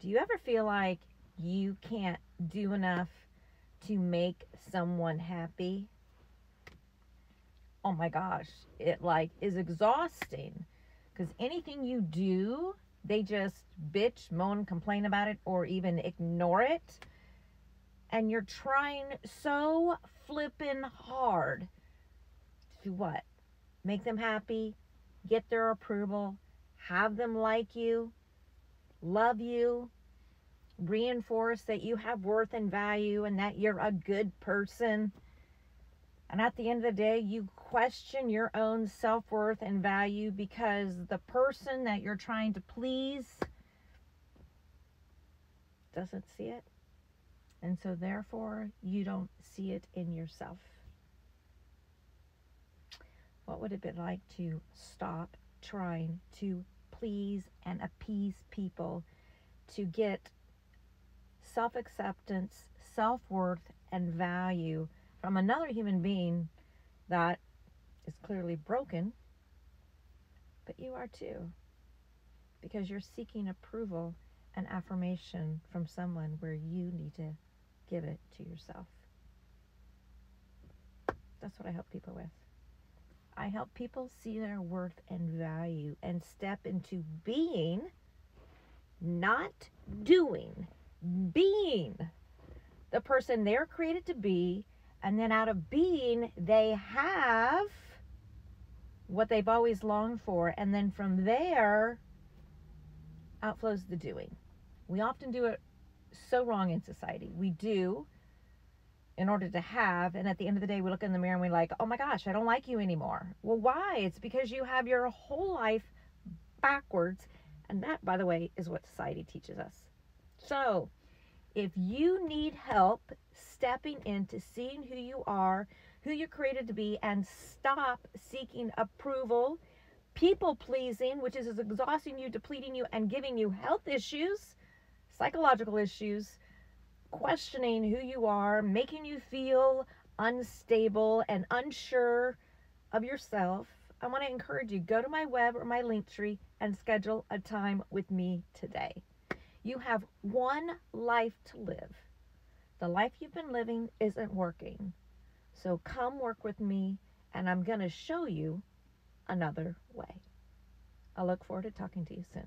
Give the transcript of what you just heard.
Do you ever feel like you can't do enough to make someone happy? Oh my gosh, it like is exhausting because anything you do, they just bitch, moan, complain about it, or even ignore it. And you're trying so flippin' hard to what? Make them happy, get their approval, have them like you, love you, reinforce that you have worth and value and that you're a good person. And at the end of the day, you question your own self worth and value because the person that you're trying to please doesn't see it. And so, therefore, you don't see it in yourself. What would it be like to stop trying to please and appease people to get self acceptance, self worth, and value from another human being that is clearly broken, but you are too, because you're seeking approval and affirmation from someone where you need to give it to yourself. That's what I help people with. I help people see their worth and value and step into being, not doing, being the person they're created to be. And then out of being, they have what they've always longed for. And then from there, outflows the doing. We often do it so wrong in society. We do in order to have, and at the end of the day, we look in the mirror and we're like, oh my gosh, I don't like you anymore. Well, why? It's because you have your whole life backwards. And that, by the way, is what society teaches us. So, if you need help stepping into seeing who you are, who you're created to be, and stop seeking approval, people pleasing, which is exhausting you, depleting you, and giving you health issues, psychological issues, questioning who you are, making you feel unstable and unsure of yourself, I want to encourage you go to my web or my Linktree and schedule a time with me today. You have one life to live. The life you've been living isn't working. So come work with me and I'm going to show you another way. I look forward to talking to you soon.